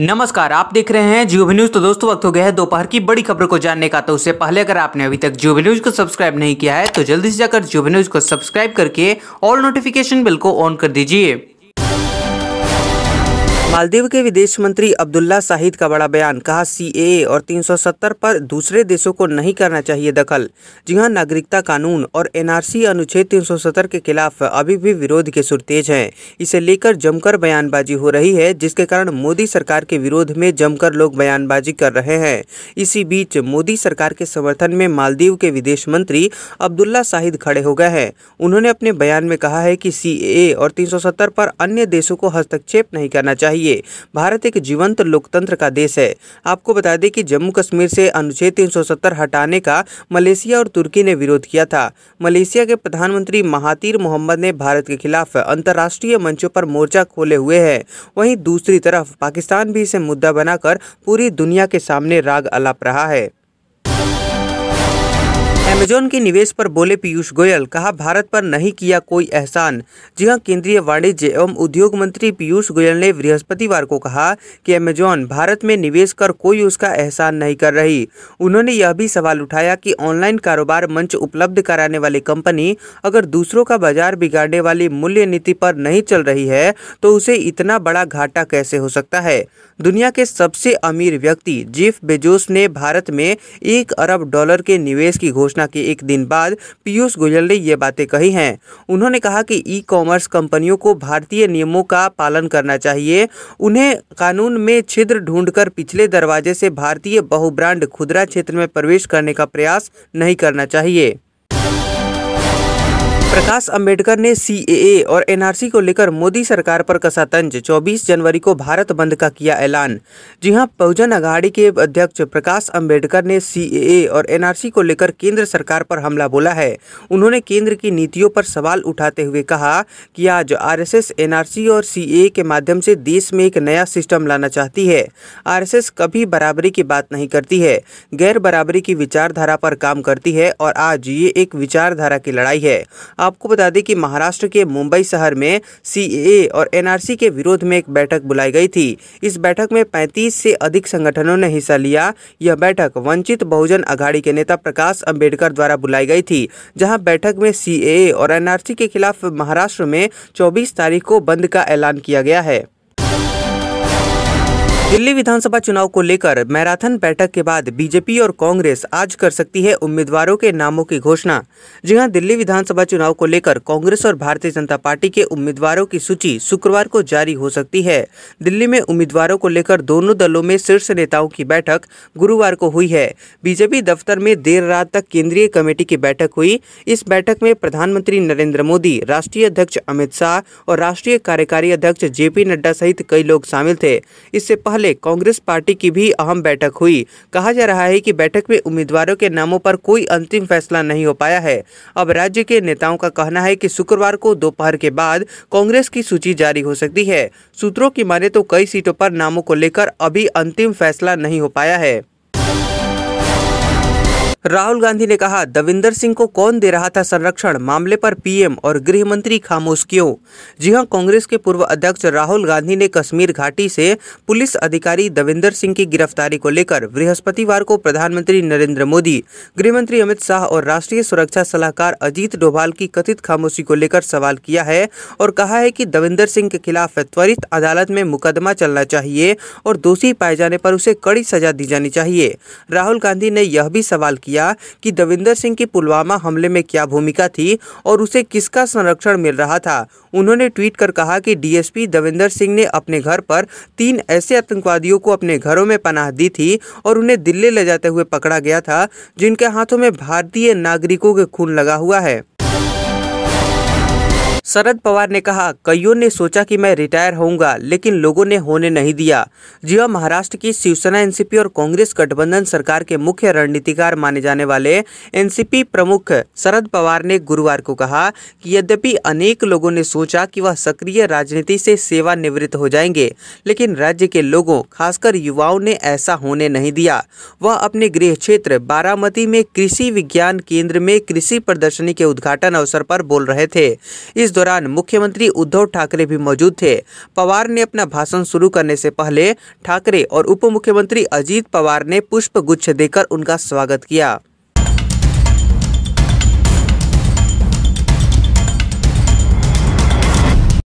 नमस्कार, आप देख रहे हैं जियो न्यूज़ तो दोस्तों, वक्त हो गया है दोपहर की बड़ी खबर को जानने का। तो उससे पहले अगर आपने अभी तक जियो न्यूज़ को सब्सक्राइब नहीं किया है तो जल्दी से जाकर जियो न्यूज़ को सब्सक्राइब करके ऑल नोटिफिकेशन बिल को ऑन कर दीजिए। मालदीव के विदेश मंत्री अब्दुल्ला शाहिद का बड़ा बयान, कहा, सीएए और 370 पर दूसरे देशों को नहीं करना चाहिए दखल। जी हाँ, नागरिकता कानून और एनआरसी अनुच्छेद 370 के खिलाफ अभी भी विरोध के सुर तेज हैं। इसे लेकर जमकर बयानबाजी हो रही है, जिसके कारण मोदी सरकार के विरोध में जमकर लोग बयानबाजी कर रहे हैं। इसी बीच मोदी सरकार के समर्थन में मालदीव के विदेश मंत्री अब्दुल्ला शाहिद खड़े हो गए हैं। उन्होंने अपने बयान में कहा है कि सी और तीन पर अन्य देशों को हस्तक्षेप नहीं करना चाहिए। चाहिए। भारत एक जीवंत लोकतंत्र का देश है। आपको बता दें कि जम्मू कश्मीर से अनुच्छेद 370 हटाने का मलेशिया और तुर्की ने विरोध किया था। मलेशिया के प्रधानमंत्री महातीर मोहम्मद ने भारत के खिलाफ अंतर्राष्ट्रीय मंचों पर मोर्चा खोले हुए है। वहीं दूसरी तरफ़ पाकिस्तान भी इसे मुद्दा बनाकर पूरी दुनिया के सामने राग अलाप रहा है। अमेजोन के निवेश पर बोले पीयूष गोयल, कहा, भारत पर नहीं किया कोई एहसान। जी हाँ, केंद्रीय वाणिज्य एवं उद्योग मंत्री पीयूष गोयल ने बृहस्पतिवार को कहा कि अमेजोन भारत में निवेश कर कोई उसका एहसान नहीं कर रही। उन्होंने यह भी सवाल उठाया कि ऑनलाइन कारोबार मंच उपलब्ध कराने वाली कंपनी अगर दूसरों का बाज़ार बिगाड़ने वाली मूल्य नीति पर नहीं चल रही है तो उसे इतना बड़ा घाटा कैसे हो सकता है? दुनिया के सबसे अमीर व्यक्ति जेफ बेजोस ने भारत में एक अरब डॉलर के निवेश की घोषणा के एक दिन बाद पीयूष गोयल ने ये बातें कही हैं। उन्होंने कहा कि ई कॉमर्स कंपनियों को भारतीय नियमों का पालन करना चाहिए। उन्हें कानून में छिद्र ढूंढकर पिछले दरवाजे से भारतीय बहुब्रांड खुदरा क्षेत्र में प्रवेश करने का प्रयास नहीं करना चाहिए। प्रकाश अंबेडकर ने सीएए और एनआरसी को लेकर मोदी सरकार पर कसा तंज? 24 जनवरी को भारत बंद का किया ऐलान। जी हाँ, बहुजन अघाड़ी के अध्यक्ष प्रकाश अंबेडकर ने सीएए और एनआरसी को लेकर केंद्र सरकार पर हमला बोला है। उन्होंने केंद्र की नीतियों पर सवाल उठाते हुए कहा कि आज आरएसएस एनआरसी और सीएए के माध्यम से देश में एक नया सिस्टम लाना चाहती है। आरएसएस कभी बराबरी की बात नहीं करती है, गैर बराबरी की विचारधारा पर काम करती है और आज ये एक विचारधारा की लड़ाई है। आपको बता दें कि महाराष्ट्र के मुंबई शहर में सी और एनआरसी के विरोध में एक बैठक बुलाई गई थी। इस बैठक में 35 से अधिक संगठनों ने हिस्सा लिया। यह बैठक वंचित बहुजन अघाड़ी के नेता प्रकाश अंबेडकर द्वारा बुलाई गई थी, जहाँ बैठक में सी और एनआरसी के खिलाफ महाराष्ट्र में 24 तारीख को बंद का ऐलान किया गया है। दिल्ली विधानसभा चुनाव को लेकर मैराथन बैठक के बाद बीजेपी और कांग्रेस आज कर सकती है उम्मीदवारों के नामों की घोषणा। जी हाँ, दिल्ली विधानसभा चुनाव को लेकर कांग्रेस और भारतीय जनता पार्टी के उम्मीदवारों की सूची शुक्रवार को जारी हो सकती है। दिल्ली में उम्मीदवारों को लेकर दोनों दलों में शीर्ष नेताओं की बैठक गुरुवार को हुई है। बीजेपी दफ्तर में देर रात तक केंद्रीय कमेटी की बैठक हुई। इस बैठक में प्रधानमंत्री नरेंद्र मोदी, राष्ट्रीय अध्यक्ष अमित शाह और राष्ट्रीय कार्यकारी अध्यक्ष जेपी नड्डा सहित कई लोग शामिल थे। इससे पहले पहले कांग्रेस पार्टी की भी अहम बैठक हुई। कहा जा रहा है कि बैठक में उम्मीदवारों के नामों पर कोई अंतिम फैसला नहीं हो पाया है। अब राज्य के नेताओं का कहना है कि शुक्रवार को दोपहर के बाद कांग्रेस की सूची जारी हो सकती है। सूत्रों की माने तो कई सीटों पर नामों को लेकर अभी अंतिम फैसला नहीं हो पाया है। राहुल गांधी ने कहा, दविंदर सिंह को कौन दे रहा था संरक्षण? मामले पर पीएम और गृह मंत्री खामोश क्यों? जी हाँ, कांग्रेस के पूर्व अध्यक्ष राहुल गांधी ने कश्मीर घाटी से पुलिस अधिकारी दविंदर सिंह की गिरफ्तारी को लेकर बृहस्पतिवार को प्रधानमंत्री नरेंद्र मोदी गृह मंत्री अमित शाह और राष्ट्रीय सुरक्षा सलाहकार अजीत डोभाल की कथित खामोशी को लेकर सवाल किया है और कहा है कि दविंदर सिंह के खिलाफ त्वरित अदालत में मुकदमा चलना चाहिए और दोषी पाए जाने पर उसे कड़ी सजा दी जानी चाहिए। राहुल गांधी ने यह भी सवाल किया। किया कि दविंदर सिंह की पुलवामा हमले में क्या भूमिका थी और उसे किसका संरक्षण मिल रहा था। उन्होंने ट्वीट कर कहा कि डीएसपी दविंदर सिंह ने अपने घर पर तीन ऐसे आतंकवादियों को अपने घरों में पनाह दी थी और उन्हें दिल्ली ले जाते हुए पकड़ा गया था, जिनके हाथों में भारतीय नागरिकों के खून लगा हुआ है। शरद पवार ने कहा, कईयों ने सोचा कि मैं रिटायर होऊँगा, लेकिन लोगों ने होने नहीं दिया। जी हाँ महाराष्ट्र की शिवसेना, एनसीपी और कांग्रेस गठबंधन सरकार के मुख्य रणनीतिकार माने जाने वाले एनसीपी प्रमुख शरद पवार ने गुरुवार को कहा कि यद्यपि अनेक लोगों ने सोचा कि वह सक्रिय राजनीति से सेवानिवृत्त हो जाएँगे, लेकिन राज्य के लोगों, खासकर युवाओं ने ऐसा होने नहीं दिया। वह अपने गृह क्षेत्र बारामती में कृषि विज्ञान केंद्र में कृषि प्रदर्शनी के उद्घाटन अवसर पर बोल रहे थे। इस दौरान मुख्यमंत्री उद्धव ठाकरे भी मौजूद थे। पवार ने अपना भाषण शुरू करने से पहले ठाकरे और उप मुख्यमंत्री अजीत पवार ने पुष्प गुच्छ देकर उनका स्वागत किया।